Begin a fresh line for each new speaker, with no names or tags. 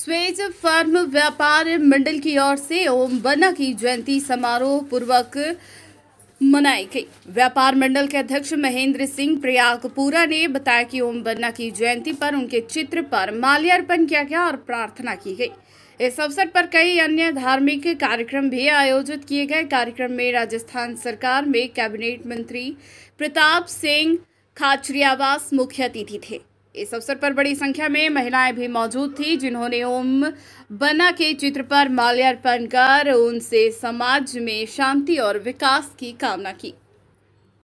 Suez firm व्यापार मंडल की ओर से ओम बन्ना की जयंती समारोह पूर्वक मनाई गई। व्यापार मंडल के अध्यक्ष महेंद्र सिंह प्रयागपुरा ने बताया कि ओम बन्ना की जयंती पर उनके चित्र पर माल्यार्पण किया गया और प्रार्थना की गई। इस अवसर पर कई अन्य धार्मिक कार्यक्रम भी आयोजित किए गए। कार्यक्रम में राजस्थान सरकार में कैबिनेट मंत्री प्रताप सिंह खाचरियावास मुख्य अतिथि थे। इस अवसर पर बड़ी संख्या में महिलाएँ भी मौजूद थी, जिन्होंने ओम बना के चित्र पर माल्यार्पण कर उनसे समाज में शांति और विकास की कामना की।